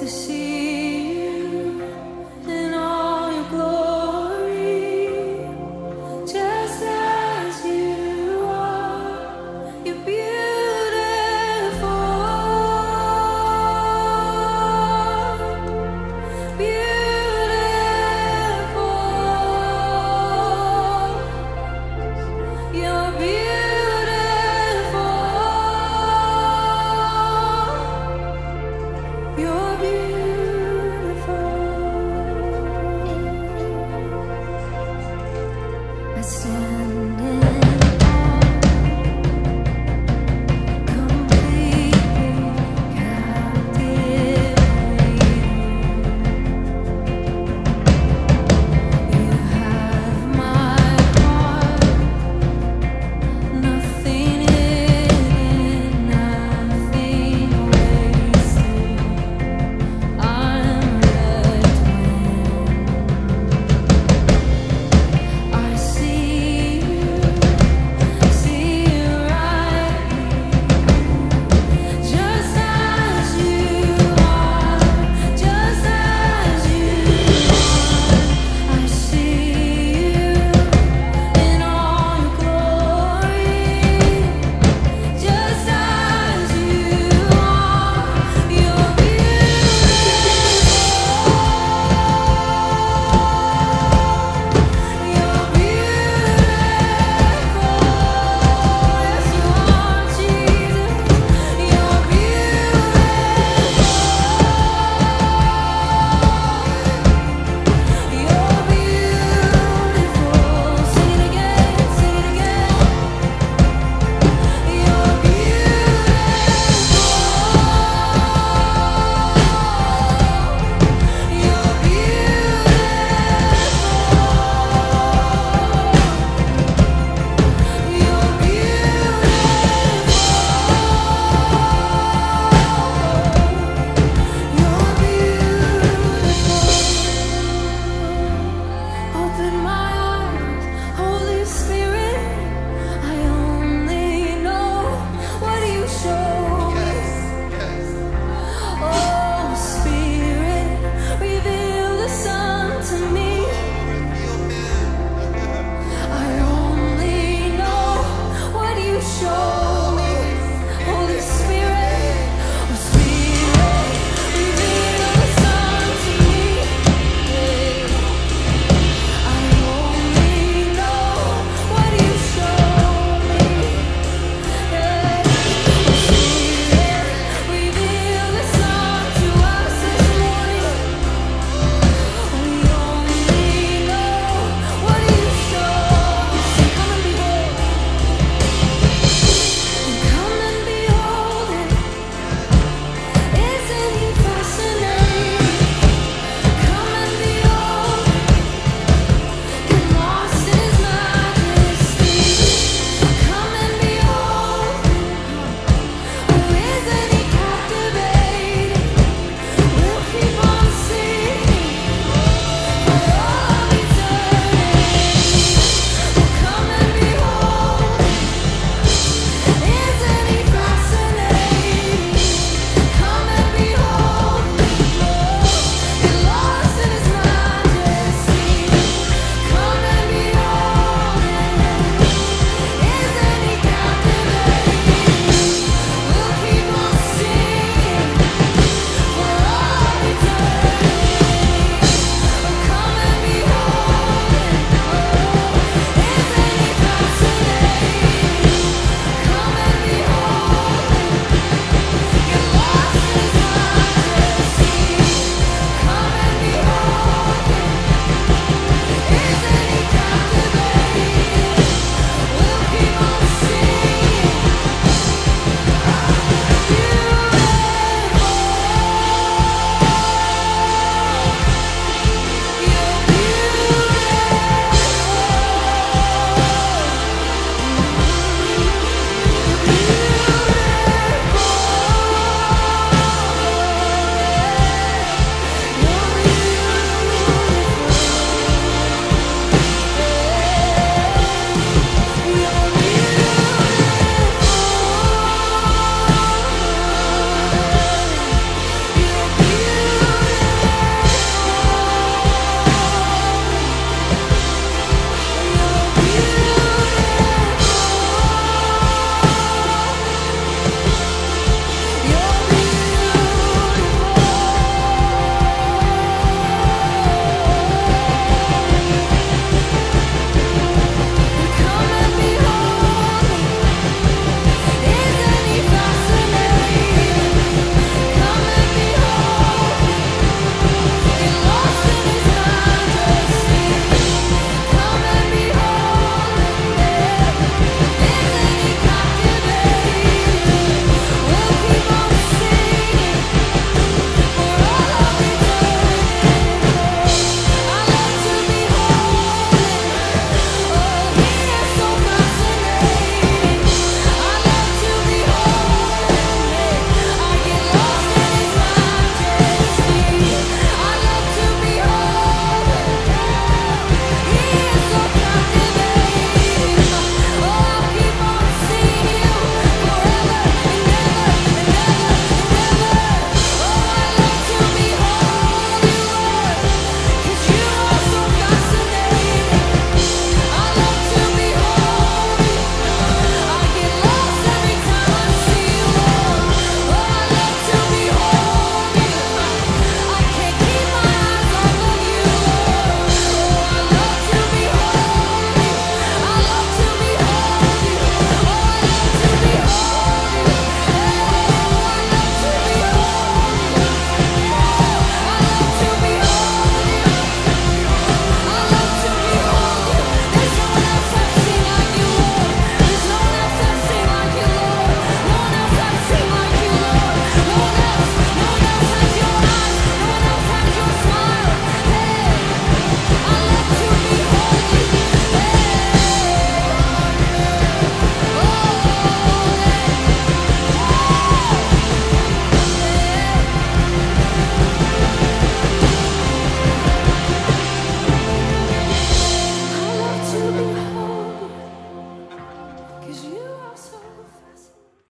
to see